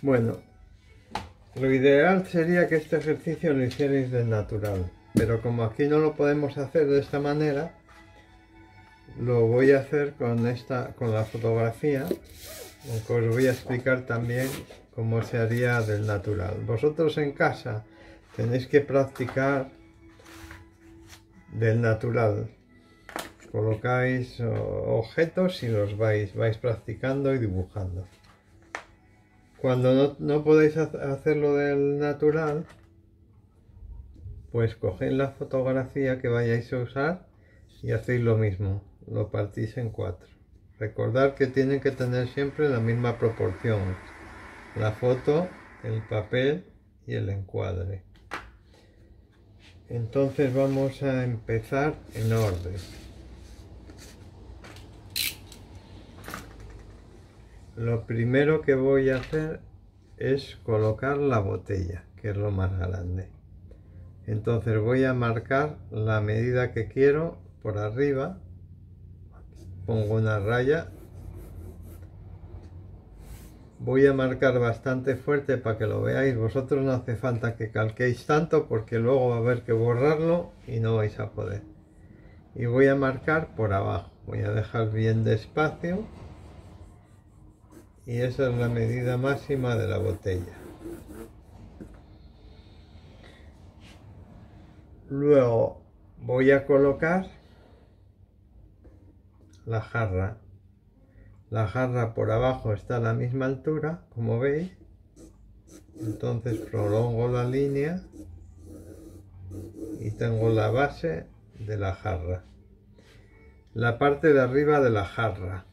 Bueno, lo ideal sería que este ejercicio lo hicierais de natural, pero como aquí no lo podemos hacer de esta manera, lo voy a hacer con esta, con la fotografía, os voy a explicar también cómo se haría del natural. Vosotros en casa tenéis que practicar del natural. Colocáis objetos y los vais, vais practicando y dibujando. Cuando no, no podéis hacerlo del natural, pues cogéis la fotografía que vayáis a usar y hacéis lo mismo, lo partís en cuatro. Recordad que tienen que tener siempre la misma proporción, la foto, el papel y el encuadre. Entonces vamos a empezar en orden. Lo primero que voy a hacer es colocar la botella, que es lo más grande. Entonces voy a marcar la medida que quiero por arriba. Pongo una raya. Voy a marcar bastante fuerte para que lo veáis. Vosotros no hace falta que calquéis tanto porque luego va a haber que borrarlo y no vais a poder. Y voy a marcar por abajo. Voy a dejar bien despacio y esa es la medida máxima de la botella. Luego voy a colocar la jarra. La jarra por abajo está a la misma altura, como veis. Entonces prolongo la línea y tengo la base de la jarra. La parte de arriba de la jarra.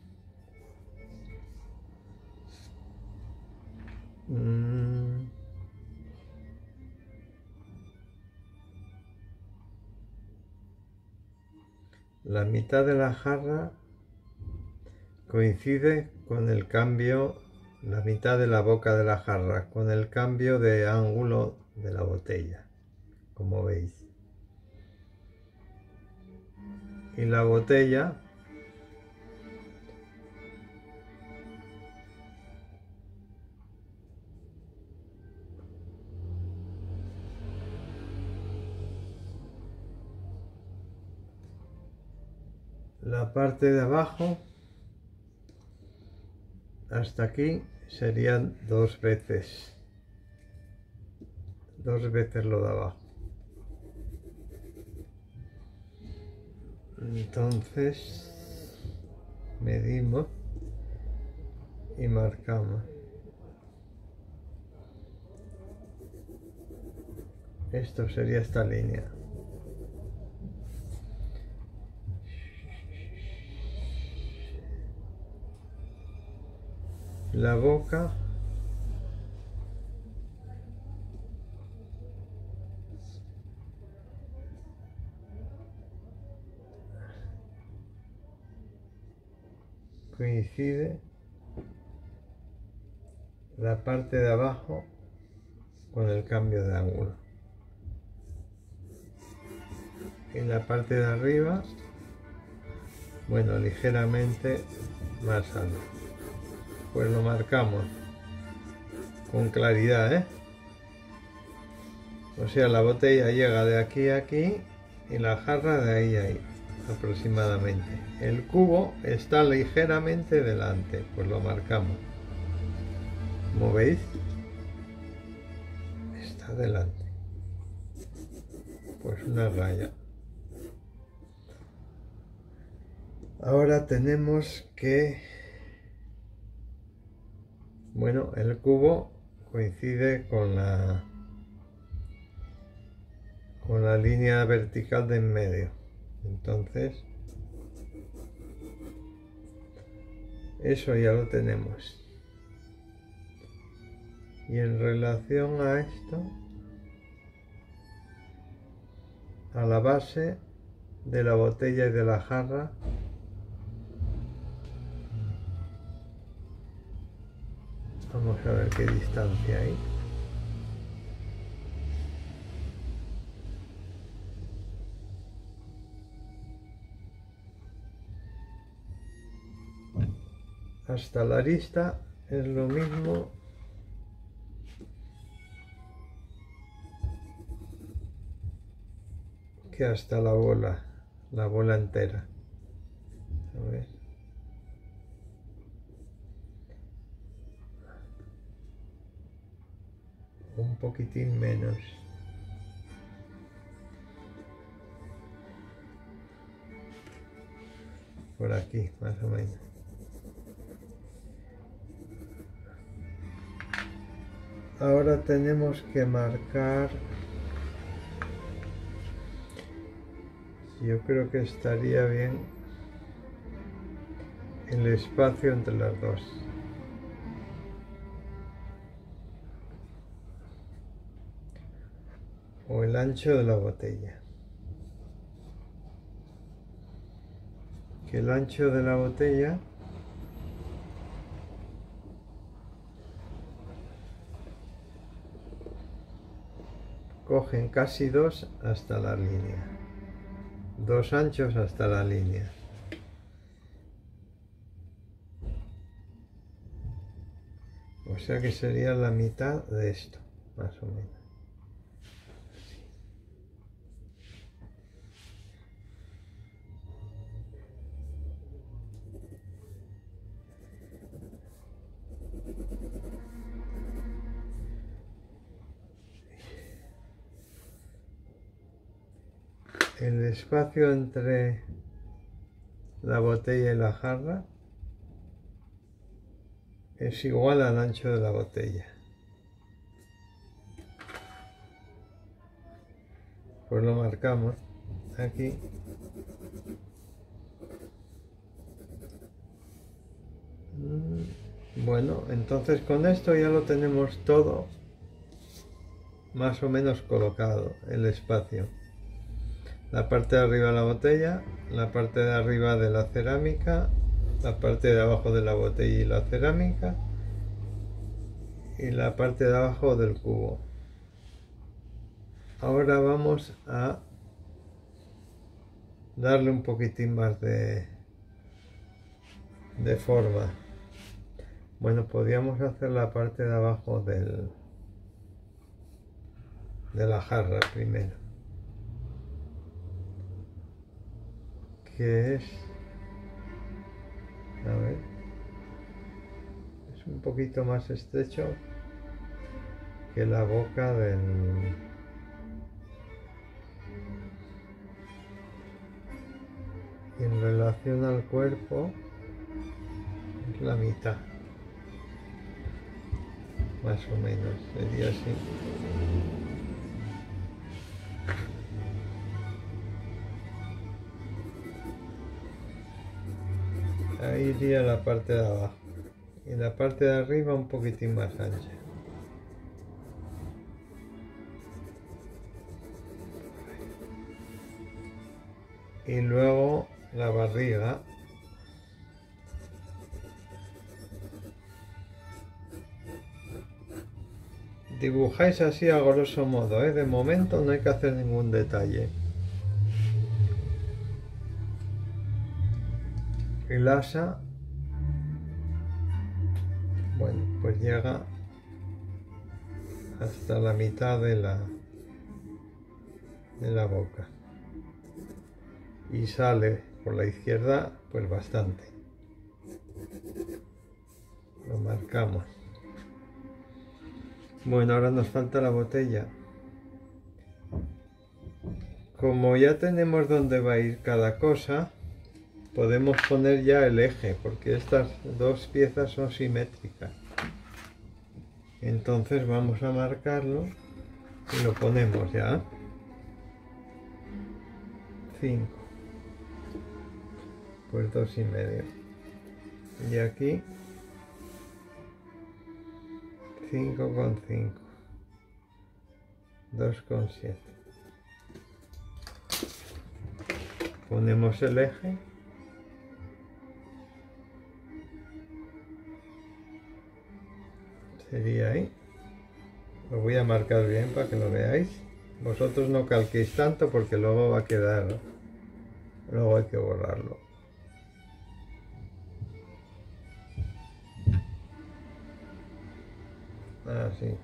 Mm. La mitad de la jarra coincide con el cambio, la mitad de la boca de la jarra, con el cambio de ángulo de la botella, como veis. Y la botella la parte de abajo hasta aquí serían dos veces dos veces lo de abajo. Entonces medimos y marcamos. Esto sería esta línea la boca. Coincide la parte de abajo con el cambio de ángulo. En la parte de arriba bueno ligeramente más alto pues lo marcamos con claridad, ¿eh? O sea, la botella llega de aquí a aquí y la jarra de ahí a ahí, aproximadamente. El cubo está ligeramente delante, pues lo marcamos. Como veis, está delante. Pues una raya. Ahora tenemos que bueno, el cubo coincide con la con la línea vertical de en medio. Entonces, eso ya lo tenemos. Y en relación a esto, a la base de la botella y de la jarra, Vamos a ver qué distancia hay. Hasta la arista es lo mismo que hasta la bola, la bola entera. Poquitín menos. Por aquí, más o menos. Ahora tenemos que marcar yo creo que estaría bien el espacio entre las dos. El ancho de la botella. Que el ancho de la botella cogen casi dos hasta la línea dos anchos hasta la línea. O sea que sería la mitad de esto, más o menos. El espacio entre la botella y la jarra es igual al ancho de la botella. Pues lo marcamos aquí. Mm, bueno, entonces con esto ya lo tenemos todo más o menos colocado, el espacio la parte de arriba de la botella, la parte de arriba de la cerámica, la parte de abajo de la botella y la cerámica y la parte de abajo del cubo. Ahora vamos a darle un poquitín más de, de forma. Bueno, podríamos hacer la parte de abajo del, de la jarra primero. Que es a ver. Es un poquito más estrecho que la boca del en relación al cuerpo es la mitad. Más o menos sería así la parte de abajo. Y la parte de arriba un poquitín más ancha. Y luego la barriga. Dibujáis así a grosso modo ¿eh? de momento no hay que hacer ningún detalle. El asa bueno pues llega hasta la mitad de la de la boca. Y sale por la izquierda pues bastante. Lo marcamos. Bueno ahora nos falta la botella. Como ya tenemos dónde va a ir cada cosa podemos poner ya el eje porque estas dos piezas son simétricas. Entonces vamos a marcarlo y lo ponemos ya. 5 pues dos y medio. Y aquí 5 con 5 2 con 7 ponemos el eje sería ahí. Lo voy a marcar bien para que lo veáis. Vosotros no calquéis tanto porque luego va a quedar luego hay que borrarlo. Así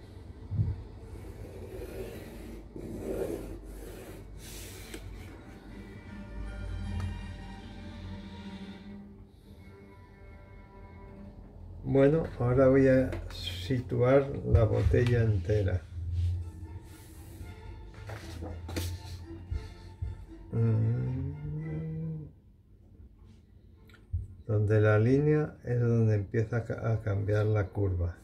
Bueno, ahora voy a situar la botella entera. Mm. Donde la línea es donde empieza a cambiar la curva.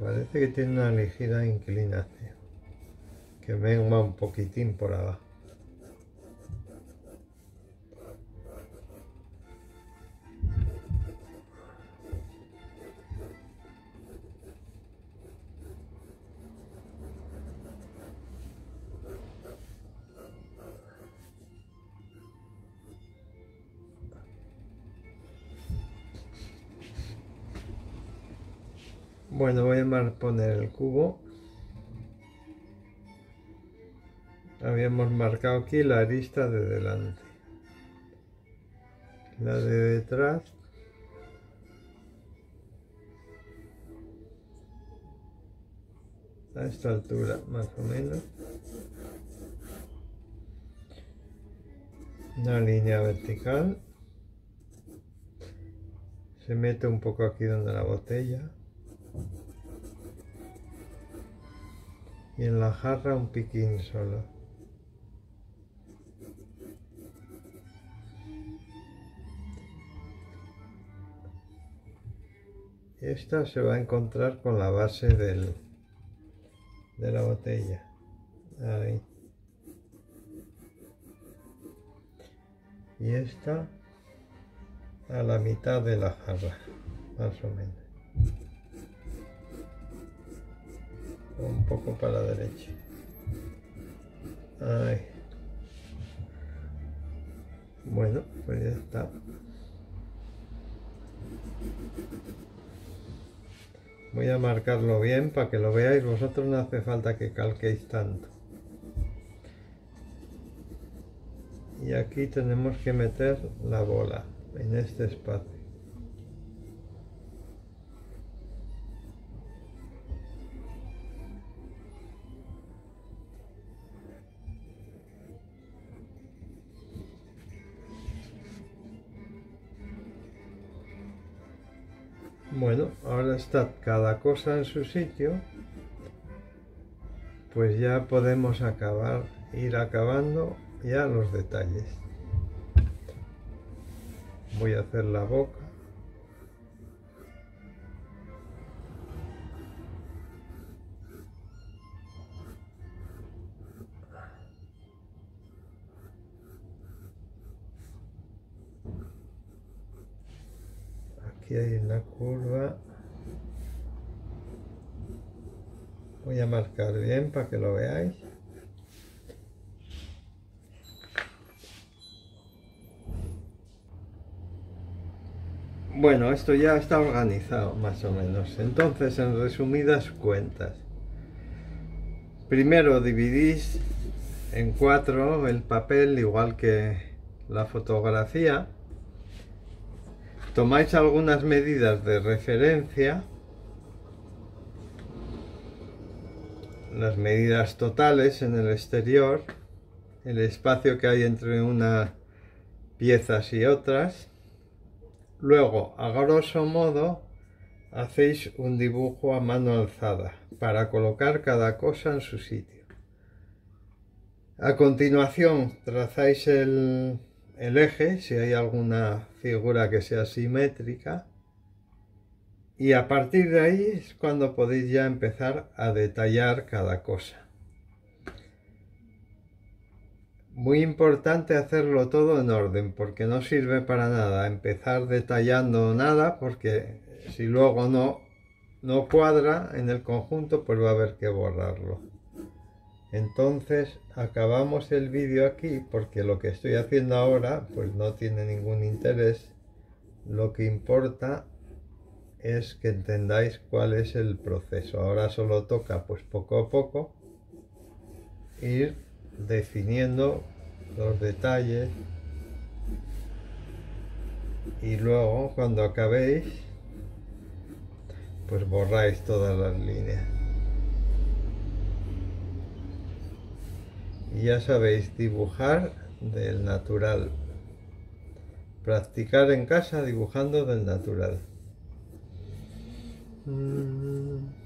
Parece que tiene una ligera inclinación, que venga un poquitín por abajo. Bueno, voy a poner el cubo. Habíamos marcado aquí la arista de delante. La de detrás. A esta altura, más o menos. Una línea vertical. Se mete un poco aquí donde la botella. Y en la jarra un piquín solo. Esta se va a encontrar con la base del, de la botella. Ahí. Y esta a la mitad de la jarra, más o menos. Un poco para la derecha. Bueno, pues ya está. Voy a marcarlo bien para que lo veáis. Vosotros no hace falta que calquéis tanto. Y aquí tenemos que meter la bola en este espacio. Bueno, ahora está cada cosa en su sitio, pues ya podemos acabar, ir acabando ya los detalles. Voy a hacer la boca. Aquí hay una curva. Voy a marcar bien para que lo veáis. Bueno esto ya está organizado más o menos. Entonces en resumidas cuentas primero dividís en cuatro el papel igual que la fotografía tomáis algunas medidas de referencia, las medidas totales en el exterior, el espacio que hay entre unas piezas y otras, luego a grosso modo hacéis un dibujo a mano alzada para colocar cada cosa en su sitio. A continuación trazáis el, el eje, si hay alguna figura que sea simétrica. Y a partir de ahí es cuando podéis ya empezar a detallar cada cosa. Muy importante hacerlo todo en orden, porque no sirve para nada empezar detallando nada, porque si luego no, no cuadra en el conjunto, pues va a haber que borrarlo. Entonces acabamos el vídeo aquí porque lo que estoy haciendo ahora pues no tiene ningún interés. Lo que importa es que entendáis cuál es el proceso. Ahora solo toca pues poco a poco ir definiendo los detalles. Y luego cuando acabéis pues borráis todas las líneas ya sabéis dibujar del natural. Practicar en casa dibujando del natural. Mm.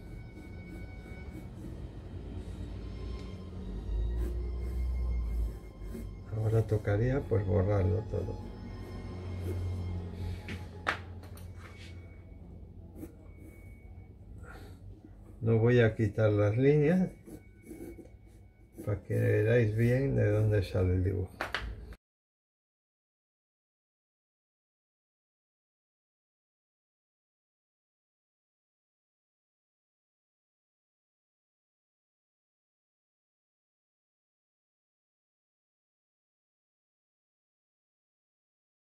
ahora tocaría pues borrarlo todo. No voy a quitar las líneas para que veáis bien de dónde sale el dibujo